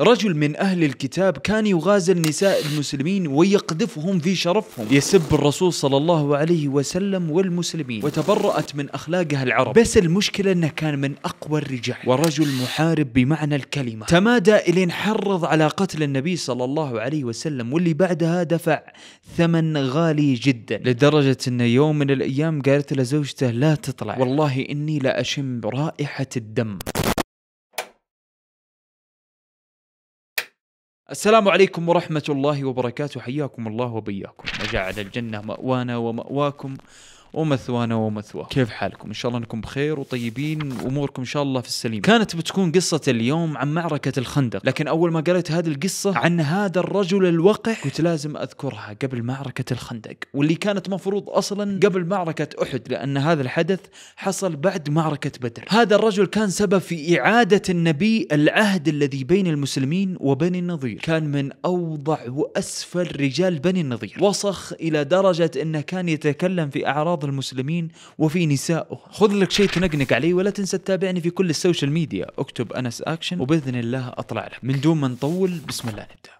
رجل من أهل الكتاب كان يغازل نساء المسلمين ويقذفهم في شرفهم. يسب الرسول صلى الله عليه وسلم والمسلمين. وتبرأت من أخلاقها العرب. بس المشكلة أنه كان من أقوى الرجال. ورجل محارب بمعنى الكلمة. تمادى إلين حرض على قتل النبي صلى الله عليه وسلم واللي بعدها دفع ثمن غالي جدا. لدرجة أنه يوم من الأيام قالت له زوجته لا تطلع. والله إني لا أشم رائحة الدم. السلام عليكم ورحمة الله وبركاته. حياكم الله وبياكم. وجعل الجنة مأوانا ومأواكم. ومثوانا ومثواه. كيف حالكم؟ إن شاء الله أنكم بخير وطيبين وأموركم إن شاء الله في السليم كانت بتكون قصة اليوم عن معركة الخندق. لكن أول ما قريت هذه القصة عن هذا الرجل الوقح قلت لازم أذكرها قبل معركة الخندق واللي كانت مفروض أصلا قبل معركة أحد لأن هذا الحدث حصل بعد معركة بدر. هذا الرجل كان سبب في إعادة النبي العهد الذي بين المسلمين وبني النضير كان من أوضع وأسفل رجال بني النضير وسخ إلى درجة إنه كان يتكلم في أعراض المسلمين وفي نسائه خذ لك شيء تنقنق عليه ولا تنسى تتابعني في كل ال social media. اكتب أنس أكشن وبإذن الله أطلع لك. من دون ما نطول بسم الله. نبدا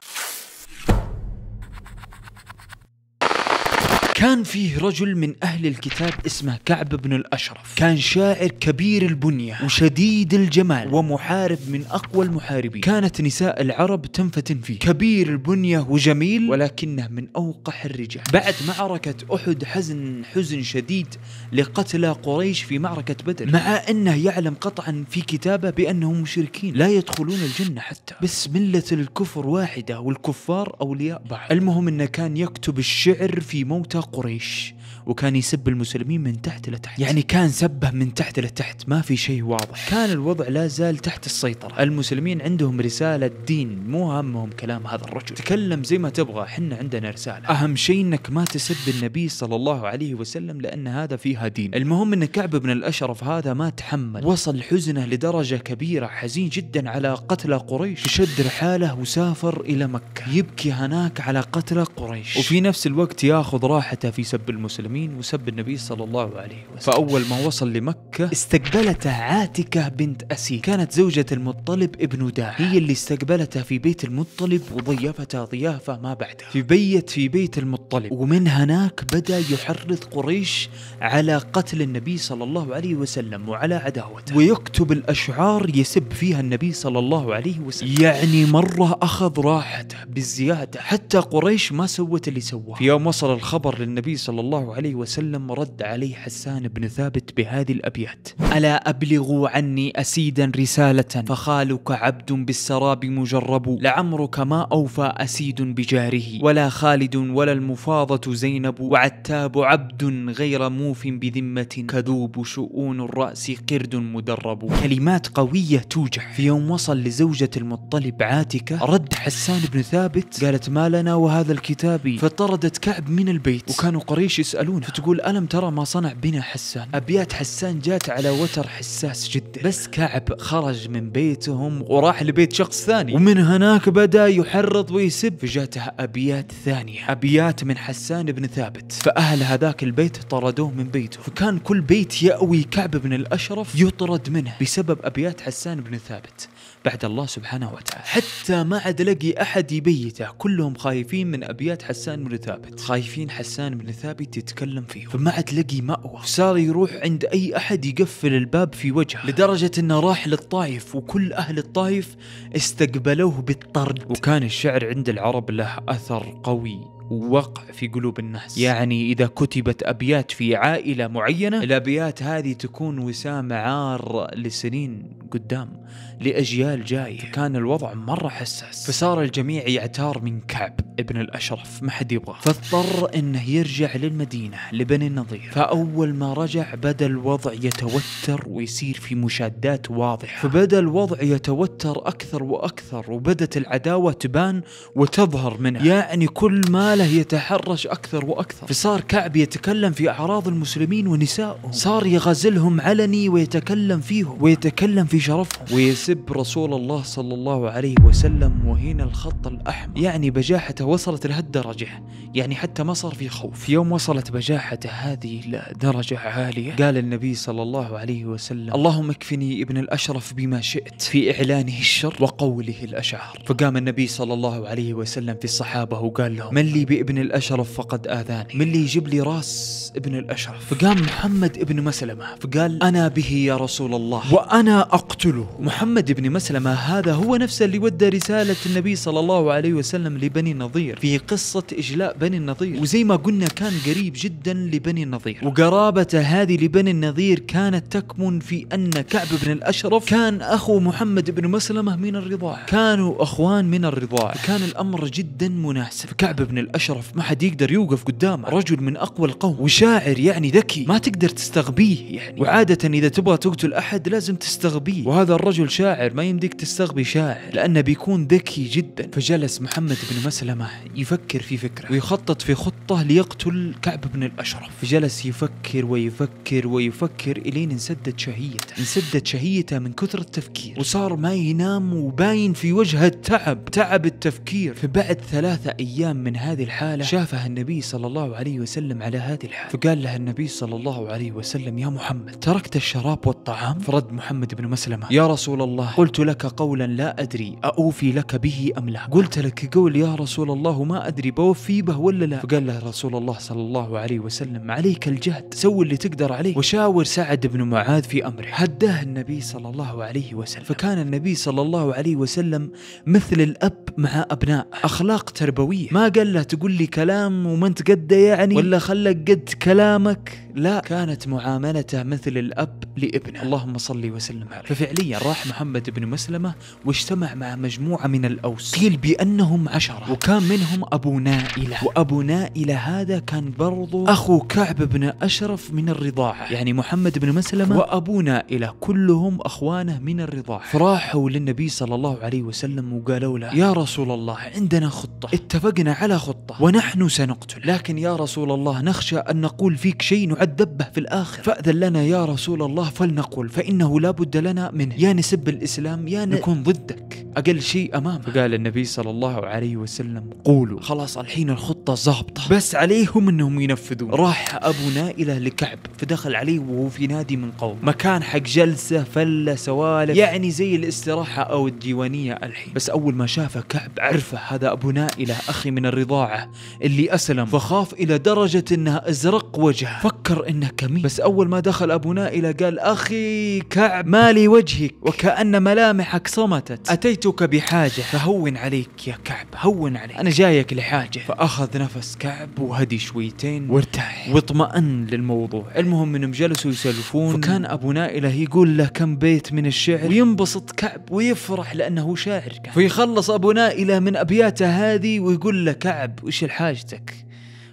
كان فيه رجل من أهل الكتاب اسمه كعب بن الأشرف. كان شاعر كبير البنية. وشديد الجمال. ومحارب من أقوى المحاربين. كانت نساء العرب تنفتن فيه. كبير البنية وجميل. ولكنه من أوقح الرجال. بعد معركة أحد حزن حزن شديد لقتلى قريش في معركة بدر. مع أنه يعلم قطعا في كتابه بأنهم مشركين. لا يدخلون الجنة حتى. بس ملة الكفر واحدة والكفار أولياء بعض. المهم أنه كان يكتب الشعر في موتى قريش. وكان يسب المسلمين من تحت لتحت. يعني كان سبه من تحت لتحت ما في شيء واضح. كان الوضع لا زال تحت السيطرة. المسلمين عندهم رسالة دين مو همهم كلام هذا الرجل. تكلم زي ما تبغى حنا عندنا رسالة. أهم شيء أنك ما تسب النبي صلى الله عليه وسلم لأن هذا فيها دين. المهم أن كعب بن الأشرف هذا ما تحمل. وصل حزنه لدرجة كبيرة حزين جدا على قتلى قريش. شد رحاله وسافر إلى مكة. يبكي هناك على قتلى قريش. وفي نفس الوقت ياخذ راحته في سب المسلمين. وسب النبي صلى الله عليه وسلم. فأول ما وصل لمكة استقبلته عاتكة بنت أسيد. كانت زوجة المطلب ابن داع هي اللي استقبلته في بيت المطلب وضيفته ضيافة ما بعدها. في بيت في بيت المطلب. ومن هناك بدأ يحرض قريش على قتل النبي صلى الله عليه وسلم وعلى عداوته. ويكتب الأشعار يسب فيها النبي صلى الله عليه وسلم. يعني مرة أخذ راحته بالزيادة. حتى قريش ما سوت اللي سواه. في يوم وصل الخبر للنبي صلى الله عليه وسلم رد عليه حسان بن ثابت بهذه الأبيات. ألا أبلغوا عني أسيدا رسالة فخالك عبد بالسراب مجرب لعمرك ما أوفى أسيد بجاره ولا خالد ولا المفاضة زينب وعتاب عبد غير موف بذمة كذوب شؤون الرأس قرد مدرب. كلمات قوية توجع. في يوم وصل لزوجة المطلب عاتكة رد حسان بن ثابت قالت ما لنا وهذا الكتاب؟ فطردت كعب من البيت. وكانوا قريش يسألون فتقول ألم ترى ما صنع بنا حسان؟ أبيات حسان جات على وتر حساس جدا. بس كعب خرج من بيتهم وراح لبيت شخص ثاني. ومن هناك بدأ يحرض ويسب. فجاته أبيات ثانية. أبيات من حسان بن ثابت. فأهل هذاك البيت طردوه من بيته. فكان كل بيت يأوي كعب بن الأشرف يطرد منه بسبب أبيات حسان بن ثابت. بعد الله سبحانه وتعالى. حتى ما عاد لقي أحد يبيته. كلهم خايفين من أبيات حسان بن ثابت. خايفين حسان بن ثابت يتكلم فيه. فما عاد لقي مأوى. صار يروح عند أي أحد يقفل الباب في وجهه. لدرجة أنه راح للطائف وكل أهل الطائف استقبلوه بالطرد. وكان الشعر عند العرب له أثر قوي. ووقع في قلوب الناس. يعني إذا كتبت أبيات في عائلة معينة الأبيات هذه تكون وسام عار لسنين قدام لأجيال جاية كان الوضع مرة حساس. فصار الجميع يعتار من كعب ابن الأشرف ما حد يبغى فاضطر إنه يرجع للمدينة لبني النضير فأول ما رجع بدأ الوضع يتوتر ويصير في مشادات واضحة. فبدأ الوضع يتوتر أكثر وأكثر وبدت العداوة تبان وتظهر منه يعني كل ما جعله يتحرش أكثر وأكثر. فصار كعب يتكلم في أعراض المسلمين ونسائهم. صار يغازلهم علني ويتكلم فيهم. ويتكلم في شرفهم. ويسب رسول الله صلى الله عليه وسلم وهنا الخط الأحمر. يعني بجاحته وصلت لهالدرجة. يعني حتى ما صار في خوف. في يوم وصلت بجاحته هذه لدرجة عالية. قال النبي صلى الله عليه وسلم اللهم اكفني ابن الأشرف بما شئت. في إعلانه الشر وقوله الأشعار فقام النبي صلى الله عليه وسلم في الصحابة وقال لهم من لي بابن الأشرف فقد آذاني. من لي يجيب لي راس ابن الأشرف؟ فقام محمد ابن مسلمة. فقال أنا به يا رسول الله. وأنا أقتله. محمد بن مسلمة هذا هو نفسه اللي ودى رسالة النبي صلى الله عليه وسلم لبني النضير في قصة إجلاء بني النضير وزي ما قلنا كان قريب جدا لبني النضير وقرابته هذه لبني النضير كانت تكمن في أن كعب بن الأشرف كان أخو محمد بن مسلمة من الرضاعة كانوا أخوان من الرضاعة كان الأمر جدا مناسب. كعب بن الأشرف ما حد يقدر يوقف قدامه. رجل من أقوى القوم. وشاعر يعني ذكي. ما تقدر تستغبيه يعني. وعادة إذا تبغى تقتل أحد لازم تستغبيه. وهذا الرجل شاعر ما يمديك تستغبي شاعر. لأنه بيكون ذكي جدا. فجلس محمد بن مسلمة يفكر في فكرة. ويخطط في خطة ليقتل كعب بن الأشرف. فجلس يفكر ويفكر ويفكر إلين انسدت شهيته. انسدت شهيته من كثر التفكير. وصار ما ينام وباين في وجهه تعب تعب التفكير. فبعد ثلاثة أيام من هذه الحالة شافها النبي صلى الله عليه وسلم على هذه الحالة. فقال له النبي صلى الله عليه وسلم يا محمد تركت الشراب والطعام؟ فرد محمد بن مسلمة. يا رسول الله قلت لك قولا لا أدري أوفي لك به أم لا؟ قلت لك قول يا رسول الله ما أدري بوفي به ولا لا؟ فقال له رسول الله صلى الله عليه وسلم عليك الجهد سوي اللي تقدر عليه. وشاور سعد بن معاذ في أمره. هداه النبي صلى الله عليه وسلم. فكان النبي صلى الله عليه وسلم مثل الأب مع أبناء أخلاق تربوية. ما قال له تقول لي كلام وما انت قده يعني؟ ولا خلك قد كلامك. لا. كانت معاملته مثل الأب لابنه. اللهم صل وسلم عليه. ففعليا راح محمد بن مسلمة واجتمع مع مجموعة من الأوس. قيل بأنهم عشرة. وكان منهم أبو نائلة. وأبو نائلة هذا كان برضو أخو كعب بن أشرف من الرضاعة. يعني محمد بن مسلمة وأبو نائلة كلهم أخوانه من الرضاعة. فراحوا للنبي صلى الله عليه وسلم وقالوا له يا رسول الله عندنا خطة. اتفقنا على خطة. ونحن سنقتل. لكن يا رسول الله نخشى أن نقول فيك شيء نعذبه في الآخر فأذن لنا يا رسول الله فلنقل فإنه لا بد لنا منه. يا نسب الإسلام يا نكون ضدك. أقل شيء أمامه. فقال النبي صلى الله عليه وسلم قولوا. خلاص الحين الخطة ظابطة. بس عليهم أنهم ينفذون. راح أبو نائلة لكعب فدخل عليه وهو في نادي من قوم. مكان حق جلسة فلة سوالف. يعني زي الاستراحة أو الديوانية الحين. بس أول ما شافه كعب عرفه هذا أبو نائلة أخي من الرضاعة اللي أسلم. فخاف إلى درجة أنه أزرق وجهه. فكر إنه كمين. بس أول ما دخل أبو نائلة قال أخي كعب مالي وجهك. وكأن ملامحك صمتت. أتيتك بحاجة. فهون عليك يا كعب هون عليك. أنا جايك لحاجة. فأخذ نفس كعب وهدي شويتين. وارتاح. واطمأن للموضوع. المهم إنهم جلسوا يسولفون. فكان أبو نائلة يقول له كم بيت من الشعر؟ وينبسط كعب ويفرح لأنه شاعر كان فيخلص أبو نائلة من أبياته هذه ويقول له كعب وش حاجتك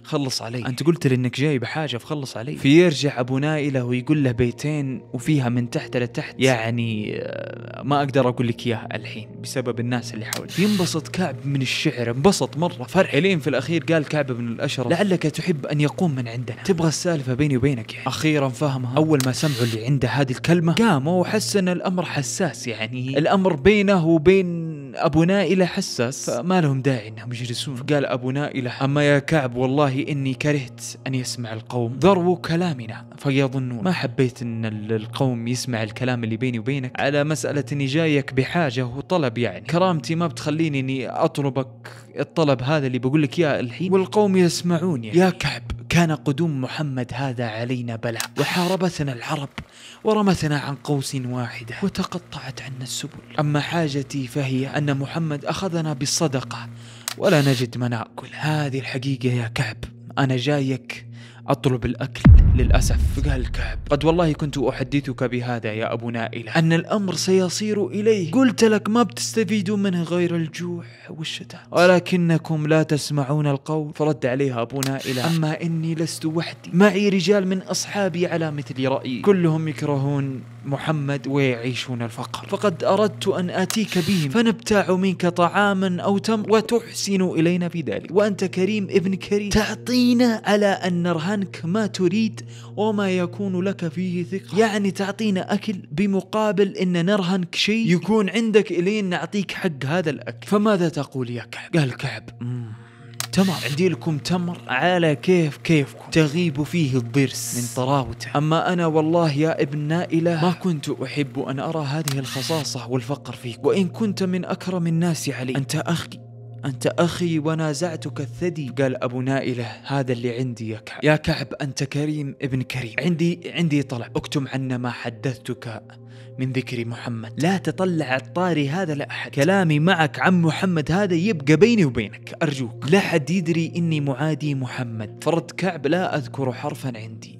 خلص علي. أنت قلت لي إنك جاي بحاجة فخلص علي. فيرجع أبو نائلة ويقول له بيتين وفيها من تحت لتحت. يعني آه، ما أقدر أقول لك إياها الحين بسبب الناس اللي حولي ينبسط كعب من الشعر انبسط مرة. فرح لين في الأخير قال كعب بن الأشرف. لعلك تحب أن يقوم من عندنا. تبغى السالفة بيني وبينك يعني؟ أخيرا فهمها أول ما سمعوا اللي عنده هذه الكلمة قاموا وحس ان الأمر حساس يعني. الأمر بينه وبين أبو نائلة حساس. فما لهم داعي إنهم يجلسون. فقال أبو نائلة أما يا كعب والله إني كرهت أن يسمع القوم. ذروا كلامنا فيظنون. ما حبيت ال- القوم يسمع الكلام اللي بيني وبينك؟ على مسألة إني جايك بحاجة وطلب يعني. كرامتي ما بتخليني إني أطلبك الطلب هذا اللي بقول لك إياه الحين. والقوم يسمعون يعني. يا كعب كان قدوم محمد هذا علينا بلاء. وحاربتنا العرب ورمتنا عن قوس واحدة وتقطعت عنا السبل. أما حاجتي فهي أن محمد أخذنا بالصدقة. ولا نجد ما نأكل هذه الحقيقة يا كعب. أنا جايك أطلب الأكل للأسف. فقال كعب. قد والله كنت أحدثك بهذا يا أبو نائلة. أن الأمر سيصير إليه. قلت لك ما بتستفيدون منه غير الجوع والشتاء. ولكنكم لا تسمعون القول. فرد عليها أبو نائلة. أما إني لست وحدي. معي رجال من أصحابي على مثل رأيي. كلهم يكرهون محمد ويعيشون الفقر. فقد أردت أن آتيك بهم. فنبتاع منك طعاما أو تمر وتحسن إلينا في ذلك. وأنت كريم ابن كريم. تعطينا على أن نرهنك ما تريد وما يكون لك فيه ثقة. يعني تعطينا أكل بمقابل أن نرهنك شيء؟ يكون عندك إلين نعطيك حق هذا الأكل. فماذا تقول يا كعب؟ قال كعب مم. تمر. عندي لكم تمر. على كيف كيفكم. تغيب فيه الضرس. من طراوته. أما أنا والله يا ابن نائلة. ما كنت أحب أن أرى هذه الخصاصة والفقر فيك. وإن كنت من أكرم الناس علي. أنت أخي. أنت أخي ونازعتك الثدي. قال أبو نائلة هذا اللي عندي يا كعب. يا كعب أنت كريم ابن كريم. عندي عندي طلب. أكتم عنا ما حدثتك من ذكر محمد. لا تطلع الطاري هذا لأحد. كلامي معك عن محمد هذا يبقى بيني وبينك. أرجوك لا حد يدري إني معادي محمد. فرد كعب لا أذكر حرفا عندي.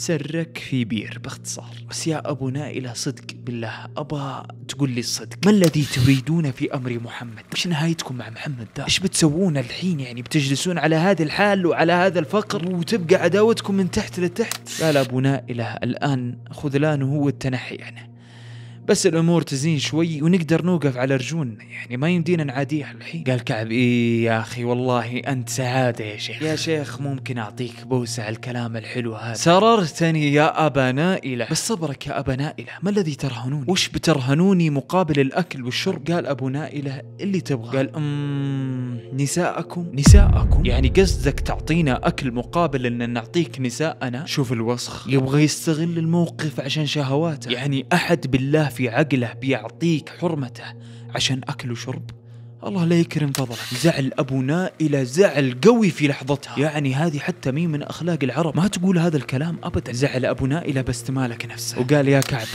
سرك في بير باختصار. بس يا أبو نائلة صدق بالله. أبا تقول لي الصدق. ما الذي تريدون في أمر محمد؟ وش نهايتكم مع محمد ده؟ إيش بتسوون الحين يعني؟ بتجلسون على هذه الحال وعلى هذا الفقر وتبقى عداوتكم من تحت لتحت؟ قال أبو نائلة الآن خذلانه هو التنحي يعني بس الأمور تزين شوي ونقدر نوقف على رجولنا يعني ما يمدينا نعاديها الحين. قال كعب إيه يا أخي والله أنت سعادة يا شيخ. يا شيخ ممكن أعطيك بوسة على الكلام الحلو هذا. سررتني يا أبا نائلة. بس صبرك يا أبا نائلة. ما الذي ترهنون وش بترهنوني مقابل الأكل والشرب؟ قال أبو نائلة اللي تبغى. قال أمم نساءكم؟ نساءكم؟ يعني قصدك تعطينا أكل مقابل أن نعطيك نساءنا؟ شوف الوسخ. يبغى يستغل الموقف عشان شهواته. يعني أحد بالله في عقله بيعطيك حرمته عشان أكل وشرب. الله لا يكرم فضلك. زعل ابو نائله زعل قوي في لحظتها. يعني هذه حتى مين من أخلاق العرب. ما تقول هذا الكلام ابدا. زعل ابو نائله بس تمالك نفسه. وقال يا كعب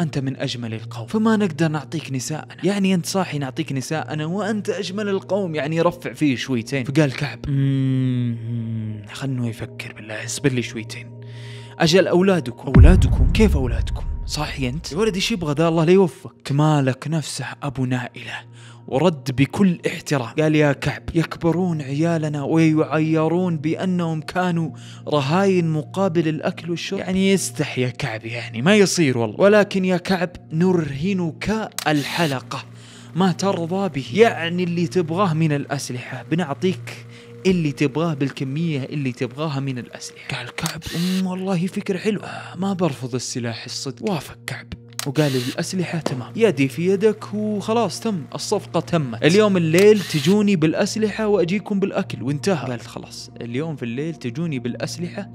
أنت من أجمل القوم. فما نقدر نعطيك نساءنا. يعني أنت صاحي نعطيك نساءنا وأنت أجمل القوم. يعني يرفع فيه شويتين. فقال كعب "مم، خلنه يفكر بالله اصبر لي شويتين. أجل أولادكم. أولادكم؟ كيف أولادكم؟ صاحي أنت. يا ولدي إيش يبغى ذا الله لا يوفقك مالك نفسه أبو نائلة. ورد بكل احترام. قال يا كعب يكبرون عيالنا ويعيرون بأنهم كانوا رهاين مقابل الأكل والشرب. يعني يستحي يا كعب يعني ما يصير والله. ولكن يا كعب نرهنك الحلقة. ما ترضى به. يعني اللي تبغاه من الأسلحة. بنعطيك اللي تبغاه بالكمية اللي تبغاها من الأسلحة. قال كعب. أم والله فكرة حلوة. آه، ما برفض السلاح الصدق. وافق كعب. وقال الأسلحة تمام. يدي في يدك وخلاص تم. الصفقة تمت. اليوم الليل تجوني بالأسلحة وأجيكم بالأكل. وانتهى. قالت خلاص اليوم في الليل تجوني بالأسلحة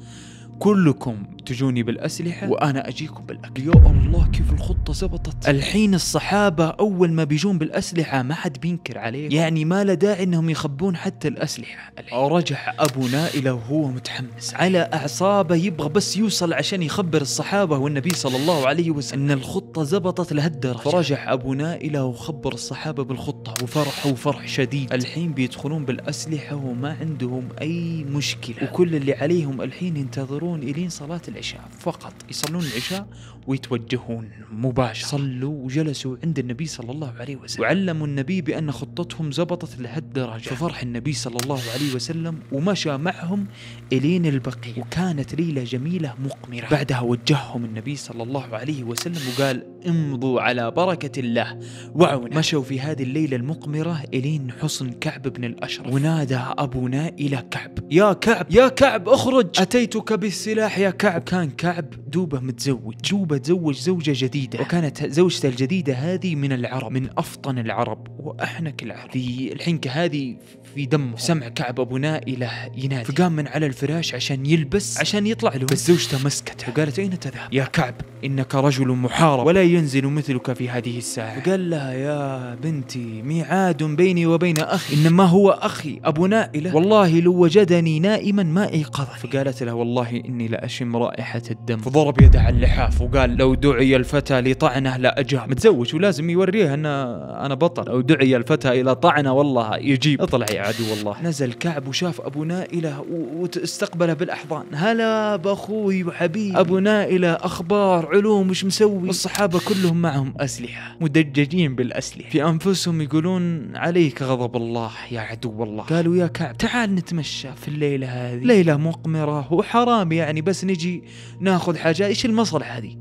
كلكم تجوني بالأسلحة. وأنا أجيكم بالأكل. يا الله كيف الخطة زبطت؟ الحين الصحابة أول ما بيجون بالأسلحة ما حد بينكر عليه يعني ما له داعي أنهم يخبون حتى الأسلحة. الحين رجع أبو نائلة وهو متحمس. على أعصابه يبغى بس يوصل عشان يخبر الصحابة والنبي صلى الله عليه وسلم. أن الخطة زبطت لهالدرجة. فرجع أبو نائلة وخبر الصحابة بالخطة. وفرحوا فرح شديد. الحين بيدخلون بالأسلحة وما عندهم أي مشكلة. وكل اللي عليهم الحين ينتظرون إلين صلاة العشاء فقط يصلون العشاء ويتوجهون مباشرة. صلوا وجلسوا عند النبي صلى الله عليه وسلم. وعلموا النبي بأن خطتهم زبطت لهالدرجة ففرح النبي صلى الله عليه وسلم ومشى معهم إلين البقيع. وكانت ليلة جميلة مقمرة. بعدها وجههم النبي صلى الله عليه وسلم وقال امضوا على بركة الله وعونة. مشوا في هذه الليلة المقمرة إلين حصن كعب بن الأشرف. ونادى أبو نائلة كعب. يا كعب! يا كعب أخرج! أتيتك بالسلاح يا كعب! كان كعب دوبه متزوج. دوبة تزوج زوجة جديدة. وكانت زوجته الجديدة هذه من العرب. من أفطن العرب. وأحنك العرب. في الحنكة هذه في دمه. سمع كعب أبو نائلة ينادي. فقام من على الفراش عشان يلبس. عشان يطلع له. بس زوجته مسكته. وقالت أين تذهب؟ يا كعب إنك رجل محارب. ولا ينزل مثلك في هذه الساعة. فقال لها يا بنتي ميعاد بيني وبين أخي. إنما هو أخي أبو نائلة. والله لو وجدني نائما ما أيقظني فقالت له والله إني لأشم رائحة الدم. فضرب يده على اللحاف وقال لو دعي الفتى لطعنه لأجاب متزوج ولازم يوريه أن أنا بطل. لو دعي الفتى إلى طعنة والله يجيب. اطلع يا عدو والله. نزل كعب وشاف أبو نائلة واستقبله بالأحضان. هلا بأخوي وحبيبي. أبو نائلة أخبار علوم وش مسوي؟ الصحابة كلهم معهم أسلحة. مدججين بالأسلحة. في أنفسهم يقولون عليك غضب الله يا عدو الله قالوا يا كعب تعال نتمشى في الليلة هذه. ليلة مقمرة وحرام يعني بس نجي ناخذ حاجة. إيش المصلحة هذه؟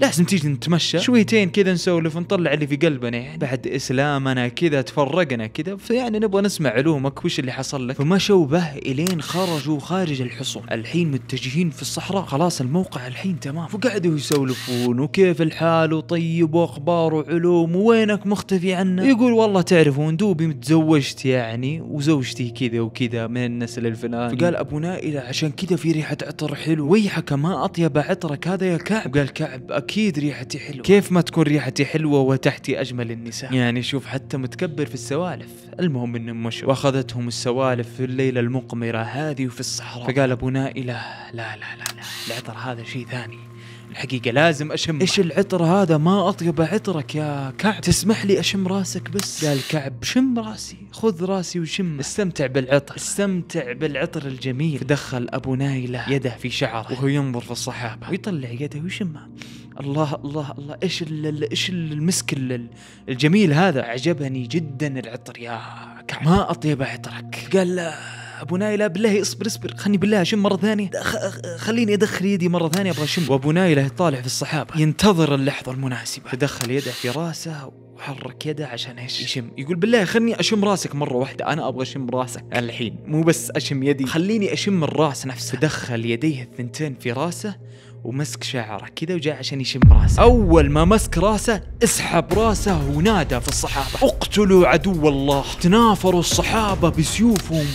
لازم تيجي نتمشى. شويتين كذا نسولف نطلع اللي في قلبنا. يعني بعد إسلامنا كذا تفرقنا كذا فيعني نبغى نسمع علومك وش اللي حصل لك. فمشوا به إلين خرجوا خارج الحصن. الحين متجهين في الصحراء. خلاص الموقع الحين تمام. فقعدوا يسولفون وكيف الحال وطيب وأخبار وعلوم وينك مختفي عنا. يقول والله تعرفون دوبي متزوجت يعني وزوجتي كذا وكذا من النسل الفلاني فقال أبو نائلة عشان كذا في ريحة عطر حلو. ويحك ما أطيب عطرك هذا يا كعب. قال كعب أكيد ريحتي حلوة كيف ما تكون ريحتي حلوة وتحتي اجمل النساء يعني شوف حتى متكبر في السوالف المهم انهم مشوا واخذتهم السوالف في الليلة المقمره هذه وفي الصحراء فقال ابو نائله لا لا لا لا العطر هذا شيء ثاني الحقيقة لازم أشم إيش العطر هذا؟ ما أطيب عطرك يا كعب. تسمح لي أشم راسك بس؟ قال كعب شم راسي خذ راسي وشم. استمتع بالعطر. استمتع بالعطر الجميل. فدخل أبو نايلة يده في شعره. وهو ينظر في الصحابة. ويطلع يده ويشمها الله الله الله. إيش إيش المسك ال- الجميل هذا؟ عجبني جدا العطر يا كعب. ما أطيب عطرك. قال لا. أبو نايلة بالله اصبر اصبر خلني بالله اشم مرة ثانية. خليني أدخل يدي مرة ثانية أبغى اشم وأبو نايلة يطالع في الصحابة. ينتظر اللحظة المناسبة. فدخل يده في راسه وحرك يده عشان إيش؟ يشم. يقول بالله خلني أشم راسك مرة واحدة أنا أبغى أشم راسك. الحين. مو بس أشم يدي. خليني أشم الراس نفسه. فدخل يديه الثنتين في راسه ومسك شعره كذا وجاء عشان يشم راسه. أول ما مسك راسه اسحب راسه ونادى في الصحابة. اقتلوا عدو الله. تنافروا الصحابة بسيوفهم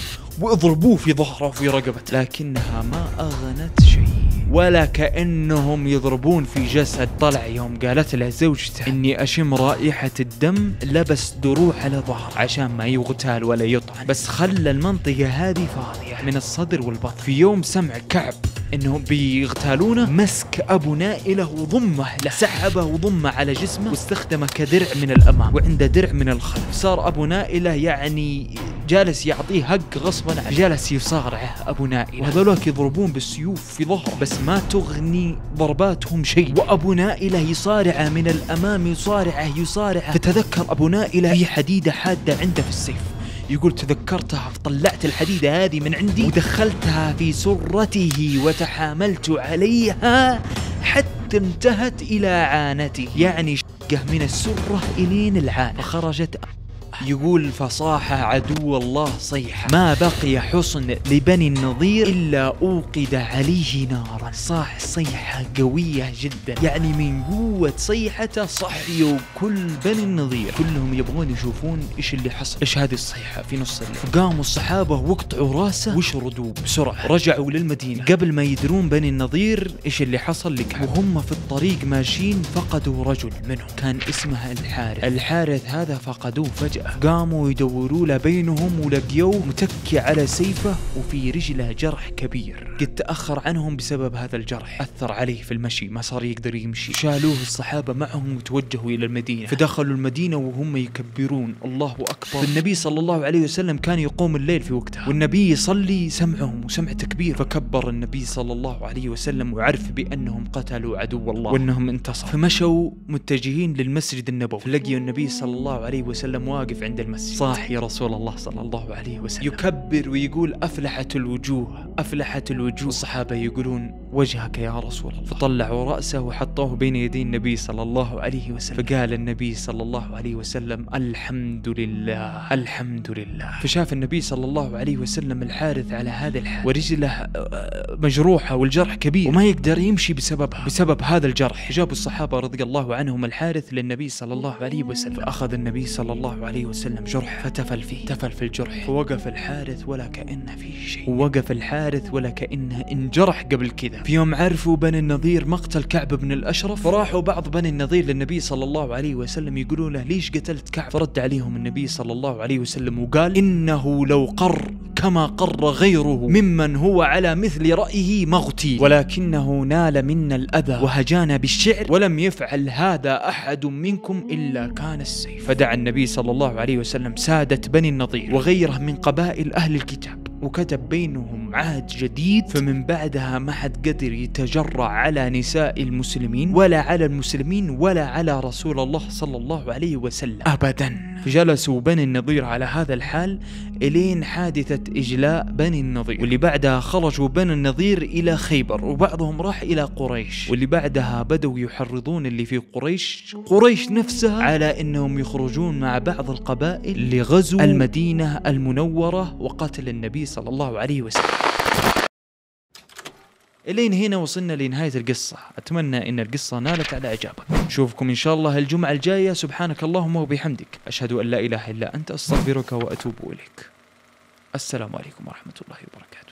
واضربوه في ظهره. وفي رقبته. لكنها ما أغنت شيء. ولا كأنهم يضربون في جسد طلع يوم قالت له زوجته إني أشم رائحة الدم لبس دروع على ظهر عشان ما يغتال ولا يطعن. بس خلى المنطقة هذه فاضية. من الصدر والبطن. في يوم سمع كعب إنهم بيغتالونه مسك ابو نائله وضمه له. سحبه وضمه على جسمه واستخدمه كدرع من الأمام وعنده درع من الخلف. صار ابو نائله يعني جالس يعطيه حق غصبا عنه. جالس يصارعه ابو نائله وهذولك يضربون بالسيوف في ظهره. بس ما تغني ضرباتهم شيء. وابو نائله يصارعه من الأمام يصارعه يصارعه. فتذكر ابو نائله في حديدة حادة عنده في السيف. يقول تذكرتها فطلعت الحديدة هذه من عندي ودخلتها في سرته وتحاملت عليها حتى انتهت إلى عانته. يعني شقة من السرة إلين العانة. فخرجت يقول فصاح عدو الله صيحة. ما بقي حصن لبني النظير إلا أوقد عليه نارا. صاح صيحة قوية جدا. يعني من قوة صيحته صحيوا كل بني النظير. كلهم يبغون يشوفون إيش اللي حصل. إيش هذه الصيحة في نص الليل؟ فقاموا الصحابة وقطعوا رأسه. وشردوه بسرعة. رجعوا للمدينة. قبل ما يدرون بني النظير إيش اللي حصل لكعب وهم في الطريق ماشيين فقدوا رجل منهم. كان اسمه الحارث. الحارث هذا فقدوه فجأة. قاموا يدوروا له بينهم ولقيوه متكي على سيفه وفي رجله جرح كبير. قد تأخر عنهم بسبب هذا الجرح. أثر عليه في المشي ما صار يقدر يمشي. شالوه الصحابة معهم وتوجهوا إلى المدينة. فدخلوا المدينة وهم يكبرون. الله أكبر. النبي صلى الله عليه وسلم كان يقوم الليل في وقتها. والنبي يصلي سمعهم وسمع تكبير. فكبر النبي صلى الله عليه وسلم وعرف بأنهم قتلوا عدو الله وأنهم انتصروا. فمشوا متجهين للمسجد النبوي. فلقيوا النبي صلى الله عليه وسلم واقف عند المسجد. صاح يا رسول الله صلى الله عليه وسلم. يكبر ويقول أفلحت الوجوه. أفلحت الوجوه. الصحابة يقولون وجهك يا رسول الله. فطلعوا رأسه وحطوه بين يدي النبي صلى الله عليه وسلم. فقال النبي صلى الله عليه وسلم الحمد لله الحمد لله فشاف النبي صلى الله عليه وسلم الحارث على هذا الحال. ورجله آه، مجروحة والجرح كبير. وما يقدر يمشي بسببها بسبب هذا الجرح. جابوا الصحابة رضي الله عنهم الحارث للنبي صلى الله عليه وسلم. فأخذ النبي صلى الله عليه وسلم جرح. فتفل فيه. تفل في الجرح. فوقف الحارث ولا كأن فيه شيء. ووقف الحارث ولا كأنه انجرح قبل كذا. في يوم عرفوا بني النظير مقتل كعب بن الأشرف فراحوا بعض بني النظير للنبي صلى الله عليه وسلم يقولون له ليش قتلت كعب؟ فرد عليهم النبي صلى الله عليه وسلم وقال إنه لو قر كما قر غيره ممن هو على مثل رأيه مغتي ولكنه نال منا الأذى وهجانا بالشعر ولم يفعل هذا أحد منكم إلا كان السيف. فدعا النبي صلى الله عليه وسلم سادة بني النضير وغيره من قبائل أهل الكتاب. وكتب بينهم عهد جديد. فمن بعدها ما حد قدر يتجرع على نساء المسلمين ولا على المسلمين ولا على رسول الله صلى الله عليه وسلم. أبدا. جلسوا بني النضير على هذا الحال إلين حادثة إجلاء بني النضير. واللي بعدها خرجوا بني النضير إلى خيبر وبعضهم راح إلى قريش. واللي بعدها بدوا يحرضون اللي في قريش قريش نفسها على أنهم يخرجون مع بعض القبائل لغزو المدينة المنورة وقتل النبي صلى الله عليه وسلم. إلين هنا وصلنا لنهاية القصة. أتمنى أن القصة نالت على إعجابك. نشوفكم إن شاء الله الجمعة الجاية. سبحانك اللهم وبحمدك. أشهد أن لا إله إلا أنت أستغفرك وأتوب إليك. السلام عليكم ورحمة الله وبركاته.